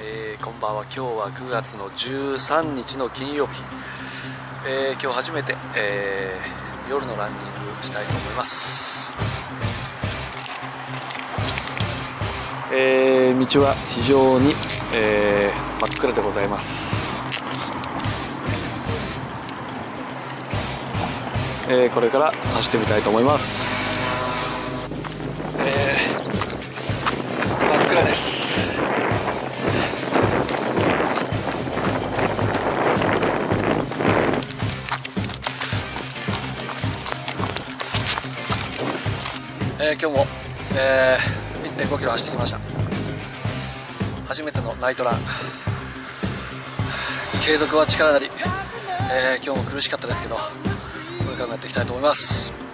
えー、こんばんは。今日は9月の13日の金曜日、えー、今日初めて、えー、夜のランニングしたいと思います、えー、道は非常に、えー、真っ暗でございます。えー、これから走ってみたいと思います、え、今日も、えー、1.5キロ走ってきました。初めてのナイトラン。継続は力なり、えー、今日も苦しかったですけどこれからもやっていきたいと思います。